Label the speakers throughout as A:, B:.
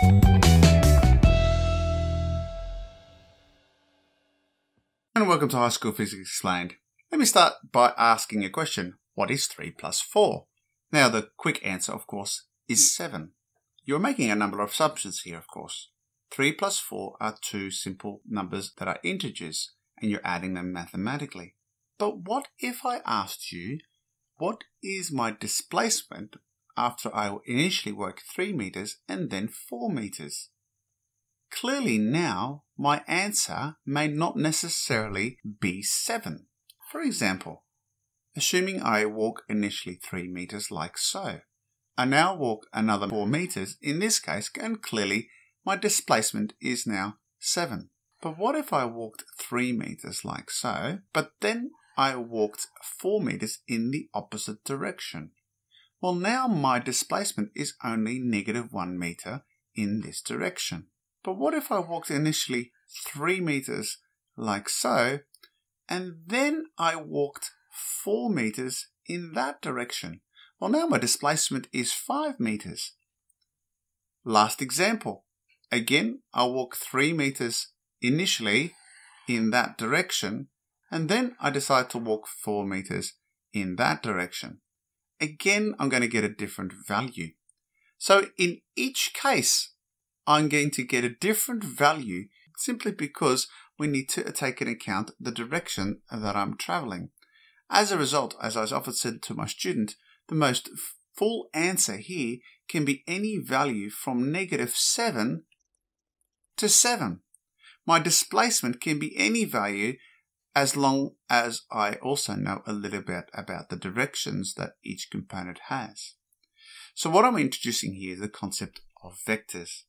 A: And welcome to High School Physics Explained. Let me start by asking a question. What is 3 plus 4? Now the quick answer, of course, is 7. You're making a number of assumptions here, of course. 3 plus 4 are two simple numbers that are integers, and you're adding them mathematically. But what if I asked you, what is my displacement after I initially work 3 meters and then 4 meters? Clearly now, my answer may not necessarily be 7. For example, assuming I walk initially 3 meters like so. I now walk another 4 meters in this case and clearly my displacement is now 7. But what if I walked 3 meters like so, but then I walked 4 meters in the opposite direction? Well, now my displacement is only negative 1 meter in this direction. But what if I walked initially 3 meters like so, and then I walked 4 meters in that direction? Well, now my displacement is 5 meters. Last example. Again, I walk 3 meters initially in that direction, and then I decide to walk 4 meters in that direction. Again, I'm going to get a different value. So in each case, I'm going to get a different value simply because we need to take into account the direction that I'm traveling. As a result, as I often said to my student, the most full answer here can be any value from negative 7 to 7. My displacement can be any value as long as I also know a little bit about the directions that each component has. So what I'm introducing here is the concept of vectors.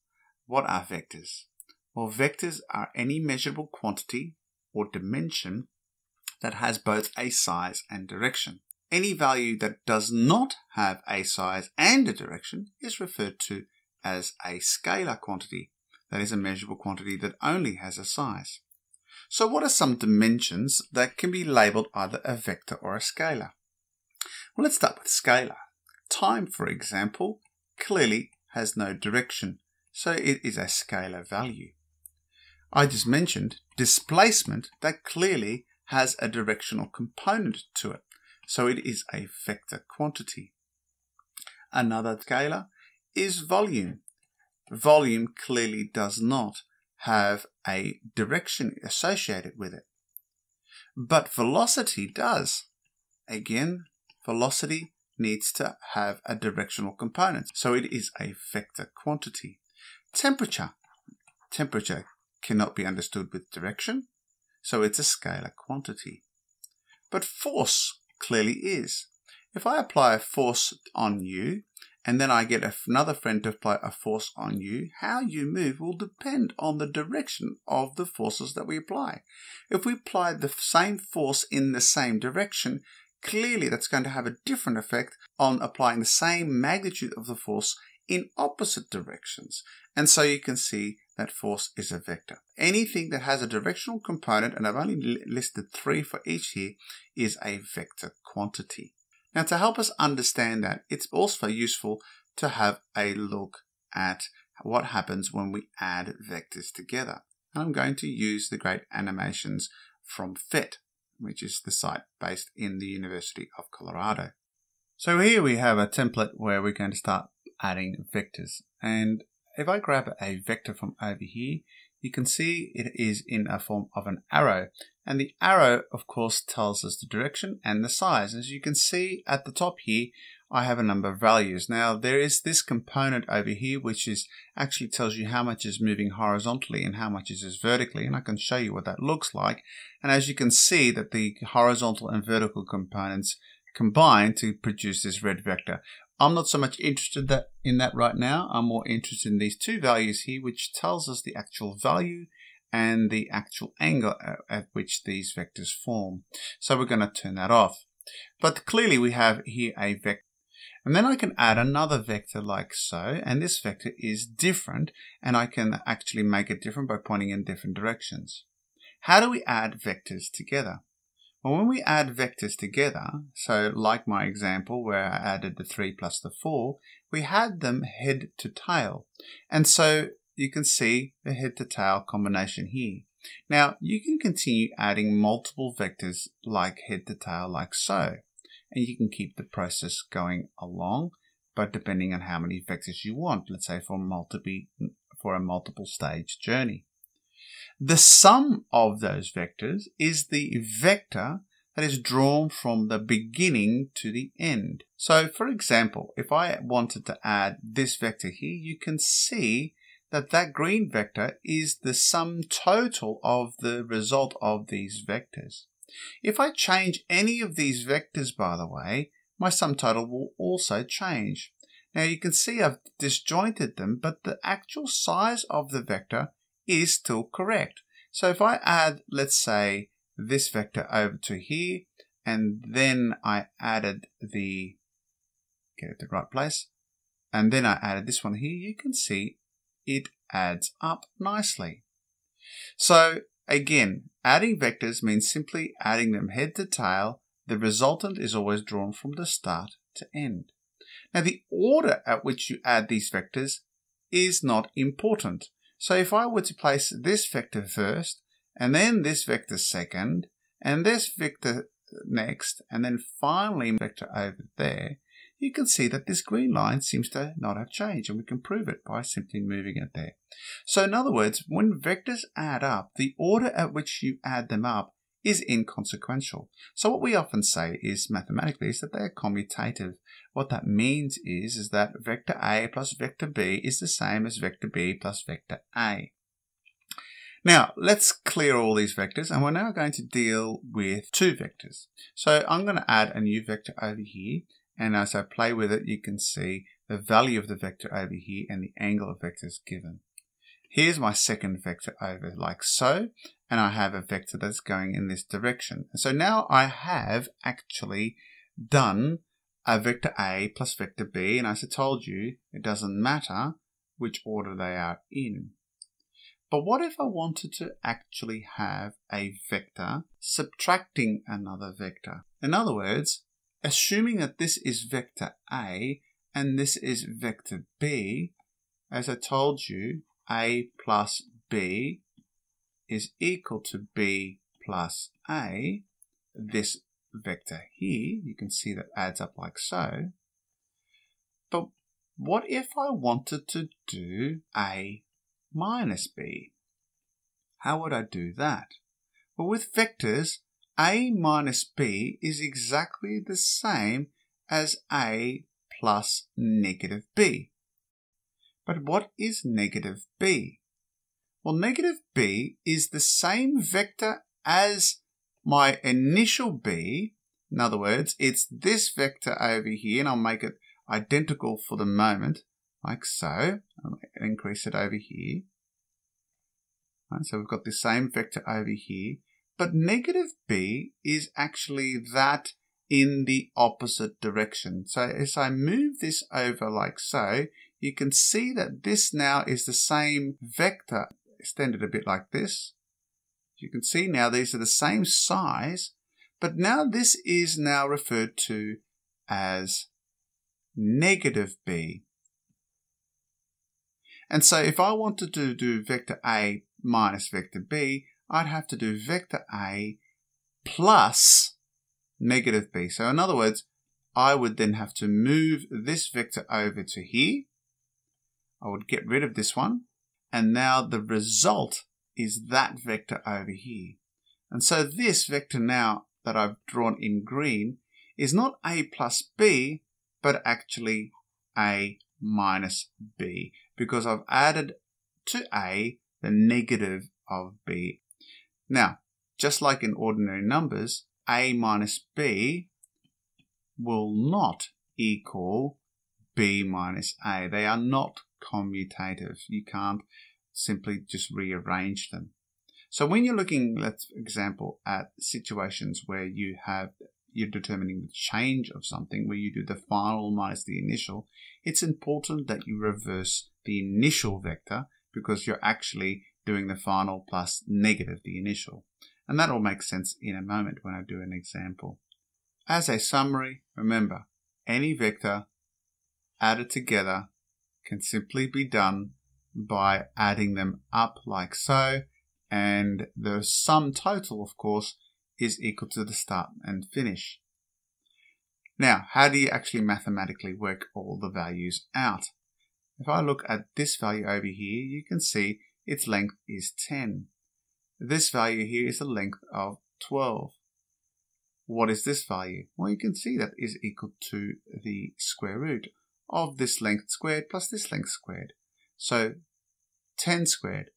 A: What are vectors? Well, vectors are any measurable quantity or dimension that has both a size and direction. Any value that does not have a size and a direction is referred to as a scalar quantity. That is a measurable quantity that only has a size. So what are some dimensions that can be labeled either a vector or a scalar? Well, let's start with scalar. Time, for example, clearly has no direction so it is a scalar value. I just mentioned displacement that clearly has a directional component to it, so it is a vector quantity. Another scalar is volume. Volume clearly does not have a direction associated with it. But velocity does. Again, velocity needs to have a directional component, so it is a vector quantity. Temperature. Temperature cannot be understood with direction, so it's a scalar quantity. But force clearly is. If I apply a force on you, and then I get another friend to apply a force on you, how you move will depend on the direction of the forces that we apply. If we apply the same force in the same direction, clearly that's going to have a different effect on applying the same magnitude of the force in opposite directions. And so you can see that force is a vector. Anything that has a directional component, and I've only listed three for each here, is a vector quantity. Now to help us understand that, it's also useful to have a look at what happens when we add vectors together. And I'm going to use the great animations from PhET, which is the site based in the University of Colorado. So here we have a template where we're going to start adding vectors. And if I grab a vector from over here, you can see it is in a form of an arrow. And the arrow, of course, tells us the direction and the size. As you can see at the top here, I have a number of values. Now, there is this component over here, which is actually tells you how much is moving horizontally and how much is vertically. And I can show you what that looks like. And as you can see that the horizontal and vertical components combine to produce this red vector. I'm not so much interested that, in that right now. I'm more interested in these two values here, which tells us the actual value and the actual angle at which these vectors form. So we're going to turn that off. But clearly we have here a vector. And then I can add another vector like so, and this vector is different, and I can actually make it different by pointing in different directions. How do we add vectors together? Well, when we add vectors together, so like my example where I added the 3 plus the 4, we had them head to tail. And so you can see the head to tail combination here. Now, you can continue adding multiple vectors like head to tail like so, and you can keep the process going along, but depending on how many vectors you want, let's say for, multiple, for a multiple stage journey. The sum of those vectors is the vector that is drawn from the beginning to the end. So for example, if I wanted to add this vector here, you can see that that green vector is the sum total of the result of these vectors. If I change any of these vectors, by the way, my sum total will also change. Now you can see I've disjointed them, but the actual size of the vector is still correct. So if I add, let's say, this vector over to here, and then I added the, get it the right place, and then I added this one here, you can see it adds up nicely. So again, adding vectors means simply adding them head to tail. The resultant is always drawn from the start to end. Now the order at which you add these vectors is not important. So if I were to place this vector first, and then this vector second, and this vector next, and then finally vector over there, you can see that this green line seems to not have changed, and we can prove it by simply moving it there. So in other words, when vectors add up, the order at which you add them up is inconsequential. So what we often say is mathematically is that they are commutative. What that means is, is that vector A plus vector B is the same as vector B plus vector A. Now, let's clear all these vectors and we're now going to deal with two vectors. So I'm going to add a new vector over here and as I play with it, you can see the value of the vector over here and the angle of vectors given. Here's my second vector over like so, and I have a vector that's going in this direction. So now I have actually done a vector A plus vector B, and as I told you, it doesn't matter which order they are in. But what if I wanted to actually have a vector subtracting another vector? In other words, assuming that this is vector A and this is vector B, as I told you, a plus B is equal to B plus A, this vector here, you can see that adds up like so. But what if I wanted to do A minus B? How would I do that? Well, with vectors, A minus B is exactly the same as A plus negative B. But what is negative b? Well, negative b is the same vector as my initial b. In other words, it's this vector over here, and I'll make it identical for the moment, like so. I'll increase it over here. Right, so we've got the same vector over here, but negative b is actually that in the opposite direction. So as I move this over like so, you can see that this now is the same vector extended a bit like this. You can see now these are the same size, but now this is now referred to as negative b. And so if I wanted to do vector A minus vector B, I'd have to do vector A plus negative b. So in other words, I would then have to move this vector over to here I would get rid of this one. And now the result is that vector over here. And so this vector now that I've drawn in green is not a plus b, but actually a minus b, because I've added to a the negative of b. Now, just like in ordinary numbers, a minus b will not equal b minus a. They are not commutative. You can't simply just rearrange them. So when you're looking, let's example, at situations where you have you're determining the change of something, where you do the final minus the initial, it's important that you reverse the initial vector because you're actually doing the final plus negative the initial. And that will make sense in a moment when I do an example. As a summary, remember, any vector added together can simply be done by adding them up like so, and the sum total, of course, is equal to the start and finish. Now, how do you actually mathematically work all the values out? If I look at this value over here, you can see its length is 10. This value here is a length of 12. What is this value? Well, you can see that is equal to the square root of this length squared plus this length squared. So 10 squared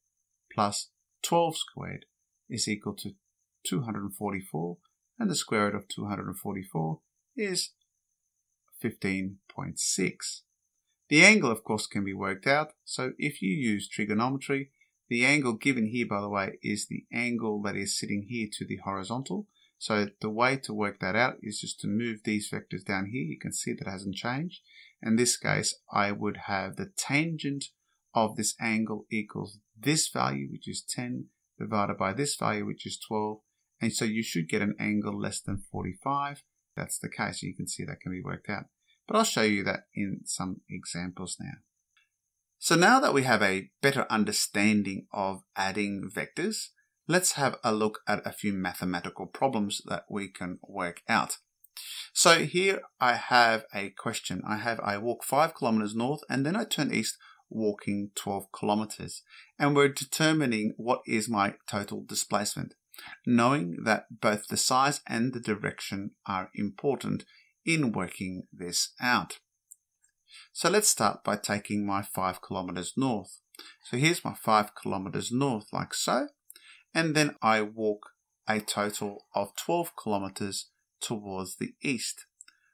A: plus 12 squared is equal to 244 and the square root of 244 is 15.6. The angle, of course, can be worked out. So if you use trigonometry, the angle given here, by the way, is the angle that is sitting here to the horizontal. So the way to work that out is just to move these vectors down here. You can see that hasn't changed. In this case, I would have the tangent of this angle equals this value, which is 10, divided by this value, which is 12. And so you should get an angle less than 45. That's the case. You can see that can be worked out. But I'll show you that in some examples now. So now that we have a better understanding of adding vectors, let's have a look at a few mathematical problems that we can work out. So here I have a question. I have I walk 5 kilometers north and then I turn east walking 12 kilometers. And we're determining what is my total displacement, knowing that both the size and the direction are important in working this out. So let's start by taking my 5 kilometers north. So here's my 5 kilometers north like so. And then I walk a total of 12 kilometers towards the east.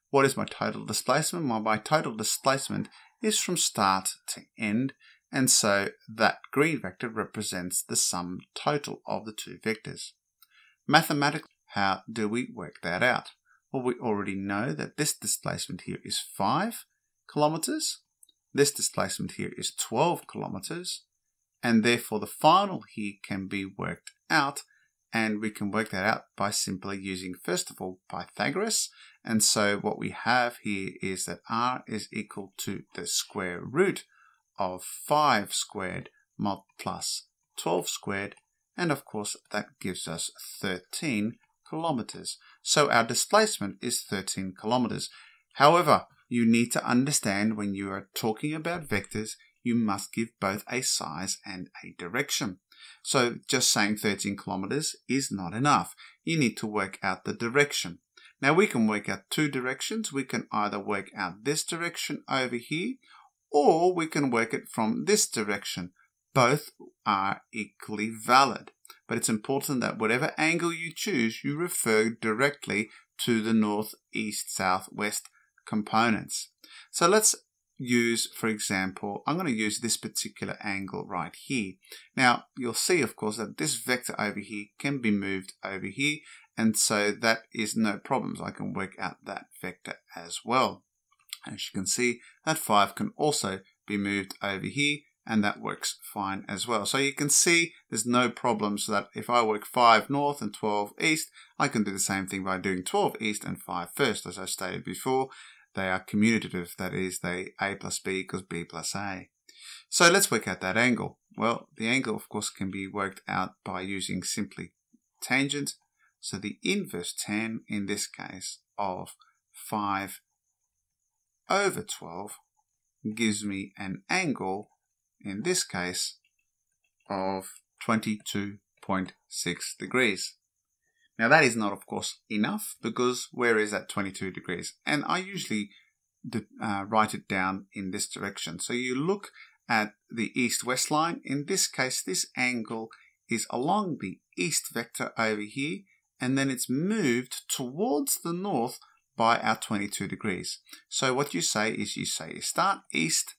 A: What is my total displacement? Well, my total displacement is from start to end, and so that green vector represents the sum total of the two vectors. Mathematically, how do we work that out? Well, we already know that this displacement here is 5 kilometers, this displacement here is 12 kilometers, and therefore the final here can be worked out and we can work that out by simply using first of all Pythagoras and so what we have here is that r is equal to the square root of 5 squared plus 12 squared and of course that gives us 13 kilometers. So our displacement is 13 kilometers. However, you need to understand when you are talking about vectors, you must give both a size and a direction. So just saying 13 kilometers is not enough. You need to work out the direction. Now we can work out two directions. We can either work out this direction over here, or we can work it from this direction. Both are equally valid. But it's important that whatever angle you choose, you refer directly to the north, east, south, west components. So let's use, for example, I'm going to use this particular angle right here. Now, you'll see, of course, that this vector over here can be moved over here, and so that is no problems. I can work out that vector as well. As you can see, that 5 can also be moved over here, and that works fine as well. So you can see there's no problem so that if I work 5 north and 12 east, I can do the same thing by doing 12 east and 5 first, as I stated before. They are commutative, that is, they a plus b equals b plus a. So let's work out that angle. Well, the angle, of course, can be worked out by using simply tangent. So the inverse tan, in this case, of 5 over 12 gives me an angle, in this case, of 22.6 degrees. Now that is not, of course, enough because where is that 22 degrees? And I usually uh, write it down in this direction. So you look at the east-west line. In this case, this angle is along the east vector over here, and then it's moved towards the north by our 22 degrees. So what you say is you say you start east,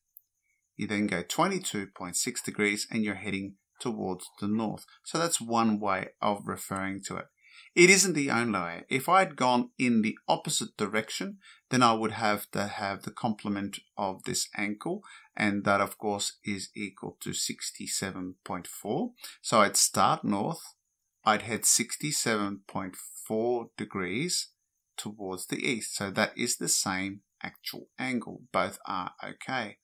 A: you then go 22.6 degrees, and you're heading towards the north. So that's one way of referring to it. It isn't the only way. If I had gone in the opposite direction, then I would have to have the complement of this angle, and that of course is equal to 67.4. So I'd start north, I'd head 67.4 degrees towards the east. So that is the same actual angle. Both are okay.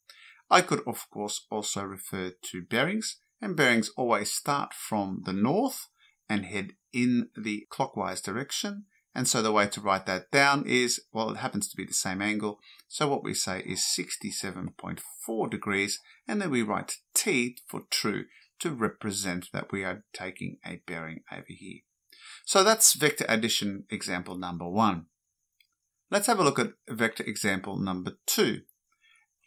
A: I could, of course, also refer to bearings, and bearings always start from the north and head in the clockwise direction. And so the way to write that down is, well, it happens to be the same angle. So what we say is 67.4 degrees, and then we write T for true to represent that we are taking a bearing over here. So that's vector addition example number one. Let's have a look at vector example number two.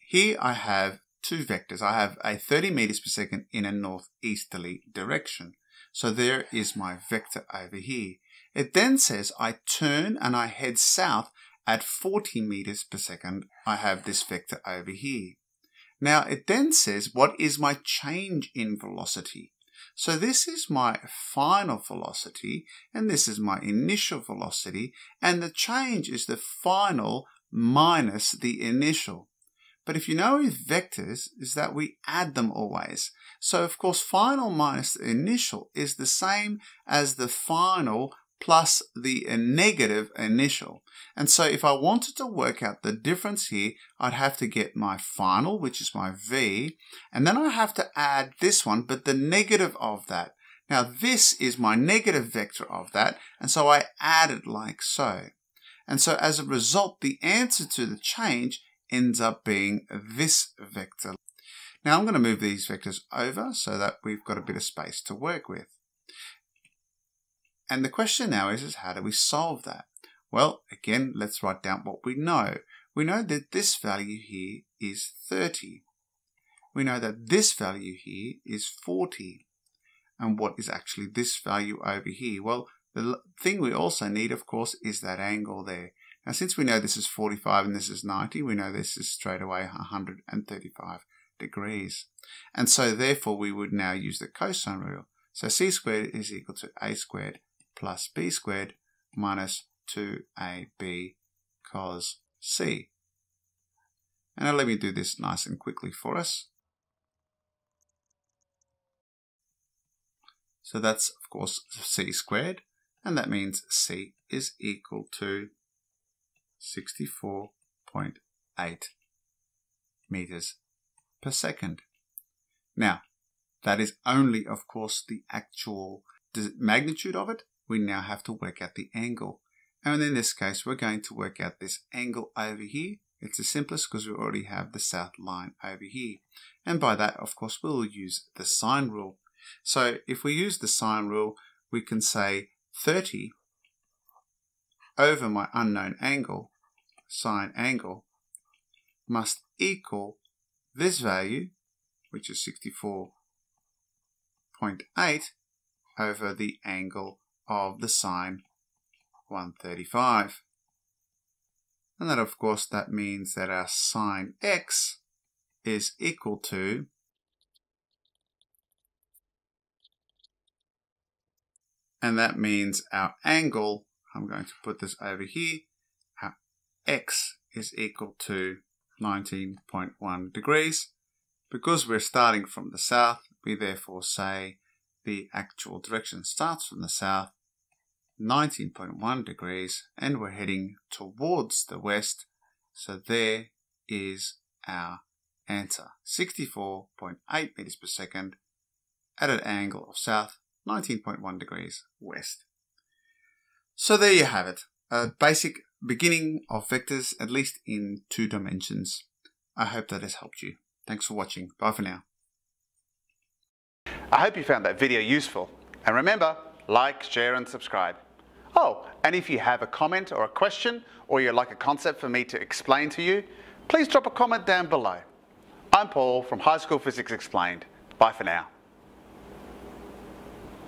A: Here I have two vectors. I have a 30 meters per second in a northeasterly direction. So there is my vector over here. It then says I turn and I head south at 40 meters per second. I have this vector over here. Now it then says what is my change in velocity. So this is my final velocity and this is my initial velocity and the change is the final minus the initial. But if you know with vectors is that we add them always. So of course final minus the initial is the same as the final plus the negative initial. And so if I wanted to work out the difference here, I'd have to get my final, which is my V, and then I have to add this one, but the negative of that. Now this is my negative vector of that, and so I add it like so. And so as a result, the answer to the change ends up being this vector. Now I'm going to move these vectors over so that we've got a bit of space to work with. And the question now is, is how do we solve that? Well, again, let's write down what we know. We know that this value here is 30. We know that this value here is 40. And what is actually this value over here? Well, the thing we also need, of course, is that angle there. Now, since we know this is 45 and this is 90, we know this is straight away 135 degrees. And so therefore we would now use the cosine rule. So c squared is equal to a squared plus b squared minus 2ab cos c. And now let me do this nice and quickly for us. So that's, of course, c squared, and that means c is equal to 64.8 meters per second. Now, that is only, of course, the actual magnitude of it, we now have to work out the angle. And in this case, we're going to work out this angle over here. It's the simplest because we already have the south line over here. And by that, of course, we'll use the sine rule. So if we use the sine rule, we can say 30 over my unknown angle, sine angle, must equal this value, which is 64.8, over the angle of the sine 135. And that of course that means that our sine x is equal to and that means our angle, I'm going to put this over here, x is equal to 19.1 degrees. Because we're starting from the south, we therefore say the actual direction starts from the south 19.1 degrees and we're heading towards the west. So there is our answer. 64.8 meters per second at an angle of south 19.1 degrees west. So there you have it. A basic beginning of vectors, at least in two dimensions. I hope that has helped you. Thanks for watching. Bye for now.
B: I hope you found that video useful. And remember, like, share and subscribe. Oh, and if you have a comment or a question, or you'd like a concept for me to explain to you, please drop a comment down below. I'm Paul from High School Physics Explained. Bye for now.